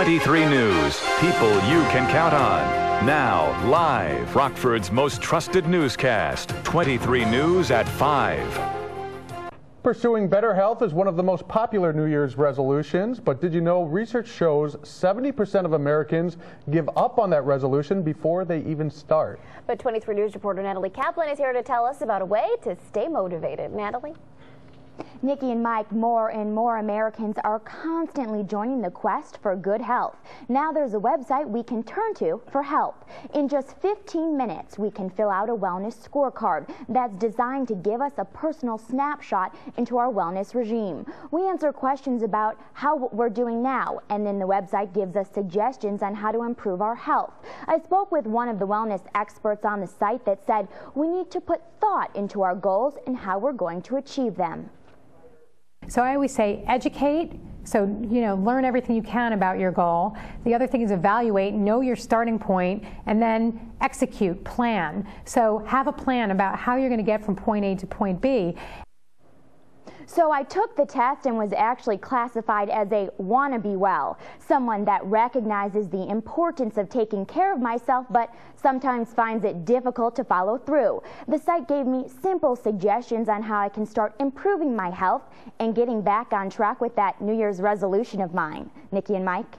23 News. People you can count on. Now, live, Rockford's most trusted newscast. 23 News at 5. Pursuing better health is one of the most popular New Year's resolutions, but did you know research shows 70% of Americans give up on that resolution before they even start? But 23 News reporter Natalie Kaplan is here to tell us about a way to stay motivated. Natalie? Nikki and Mike, more and more Americans are constantly joining the quest for good health. Now there's a website we can turn to for help. In just 15 minutes, we can fill out a wellness scorecard that's designed to give us a personal snapshot into our wellness regime. We answer questions about how we're doing now, and then the website gives us suggestions on how to improve our health. I spoke with one of the wellness experts on the site that said we need to put thought into our goals and how we're going to achieve them. So I always say educate, so, you know, learn everything you can about your goal. The other thing is evaluate, know your starting point, and then execute, plan. So have a plan about how you're going to get from point A to point B. So I took the test and was actually classified as a wannabe well, someone that recognizes the importance of taking care of myself but sometimes finds it difficult to follow through. The site gave me simple suggestions on how I can start improving my health and getting back on track with that New Year's resolution of mine. Nikki and Mike?